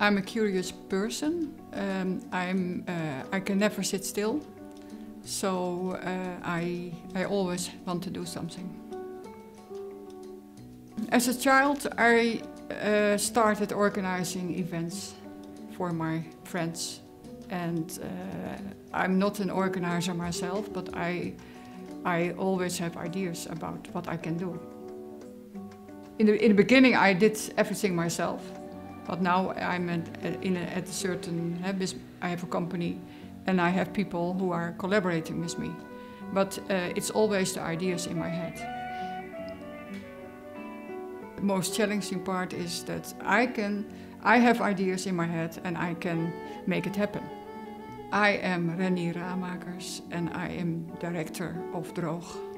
I'm a curious person. Um, I'm, uh, I can never sit still. So uh, I, I always want to do something. As a child, I uh, started organizing events for my friends. And uh, I'm not an organizer myself, but I, I always have ideas about what I can do. In the, in the beginning, I did everything myself. But now I'm at, in a, at a certain, I have a company and I have people who are collaborating with me. But uh, it's always the ideas in my head. The most challenging part is that I can, I have ideas in my head and I can make it happen. I am Renny Ramakers and I am director of Droog.